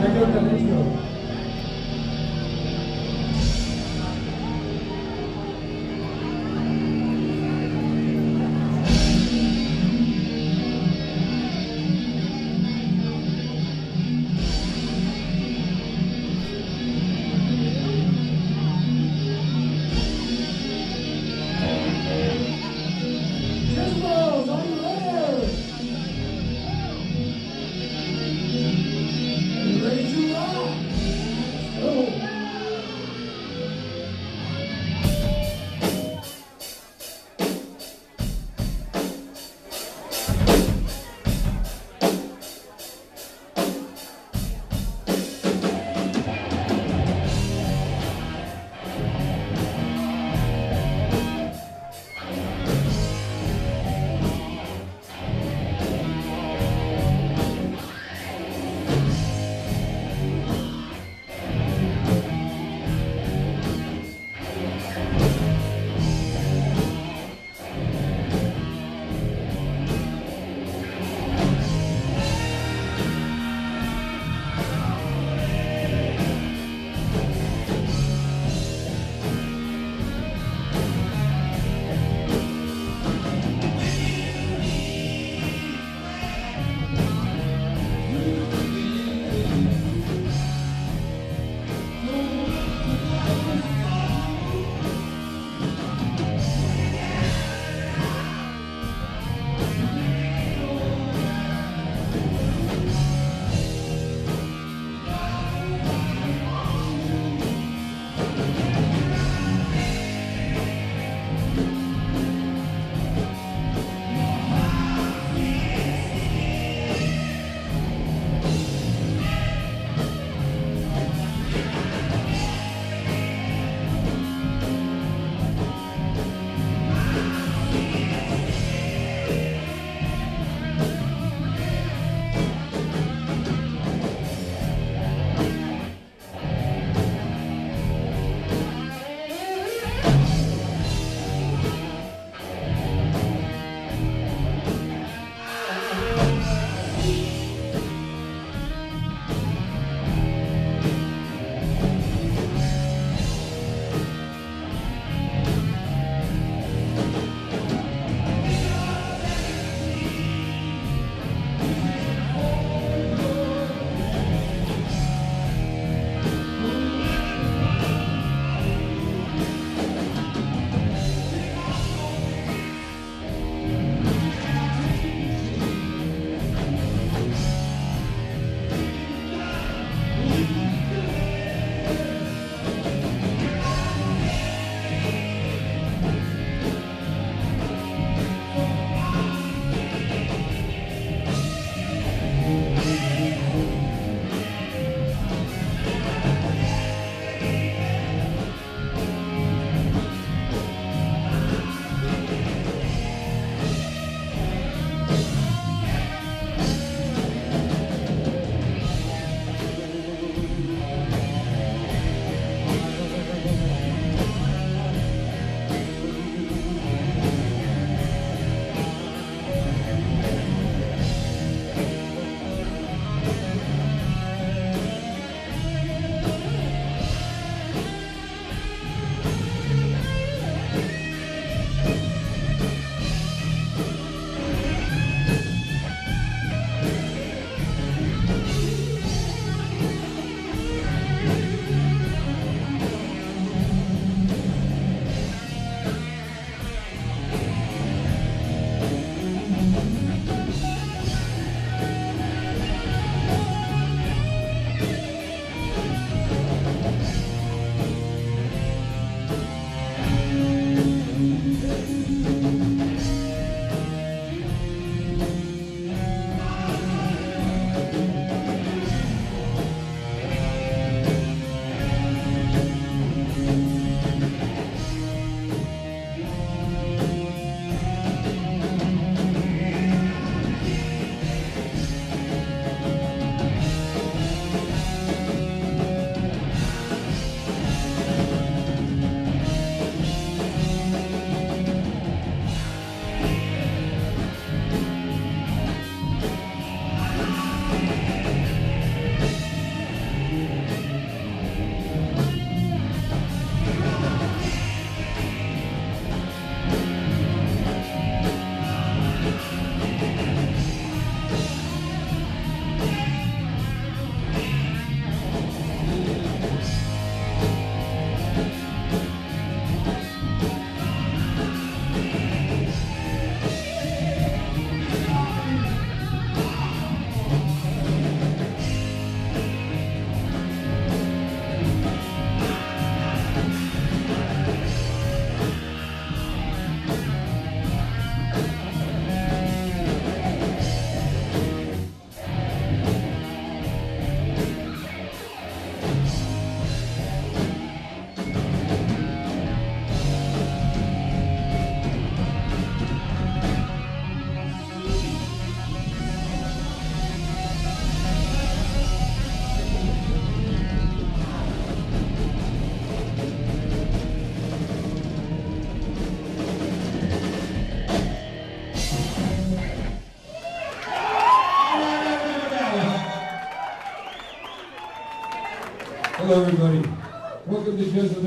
大丈夫ですよ。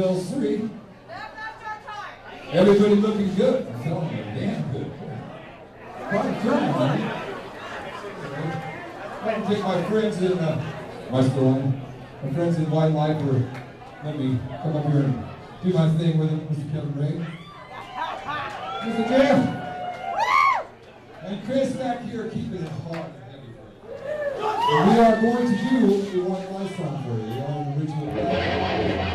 To 3. Everybody looking good. I'm telling you, damn good. Quite good, man. I take my friends in, uh, my story, my friends in White Lifer. Let me come up here and do my thing with them, Mr. Kevin Reye. Mr. Jim. And Chris back here keeping it hard and we are going to do a White Lie song for you, the original.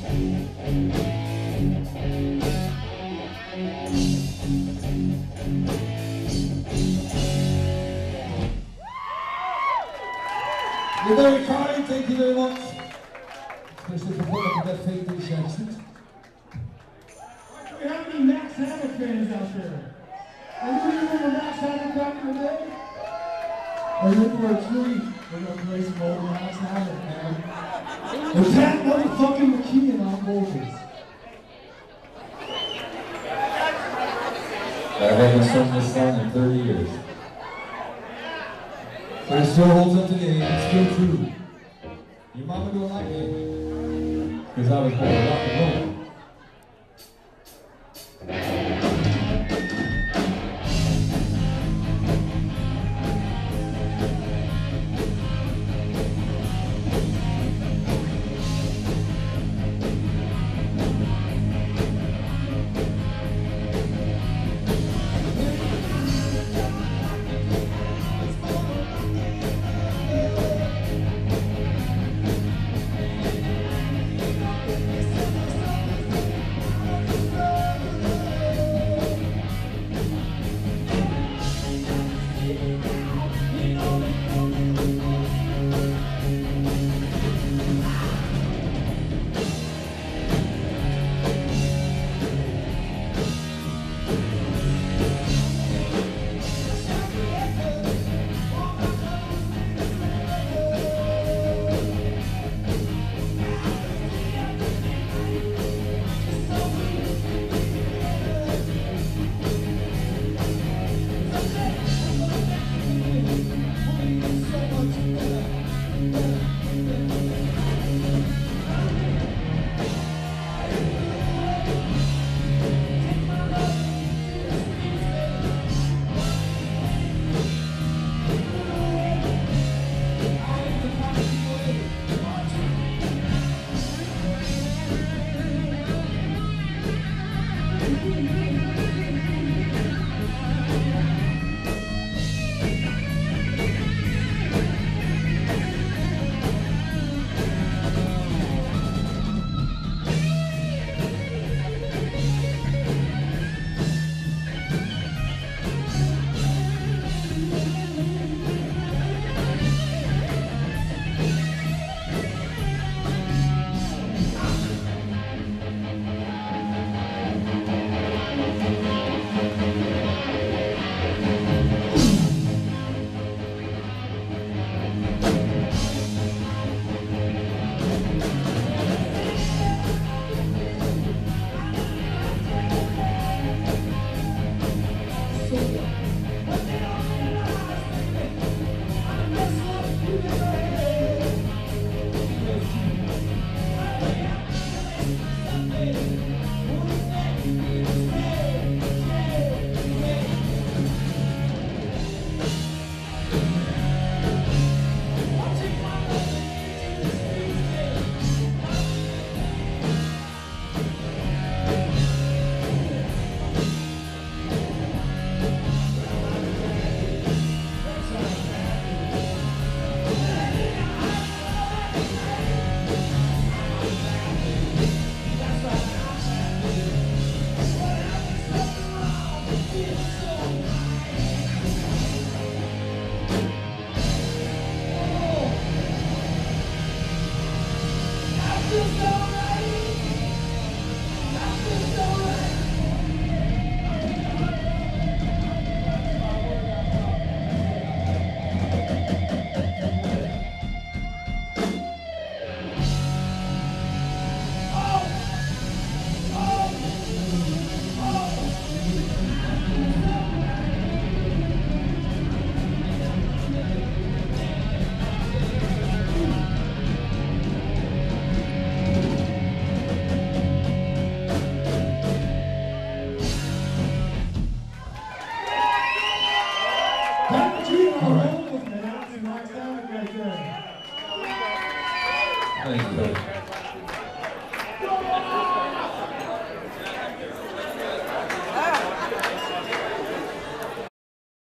You're very kind, thank you very much. Especially for putting up with that fake British accent. We have any Max Hammer fans out there? Anybody remember Max Hammer back in the day? Are you in for a treat? We're gonna play some old Max Hammer, man. With Pat motherfucking I haven't sung this song in 30 years. But it still holds up today, it's still true. Your mama don't like me. Because I was born rock and roll. Música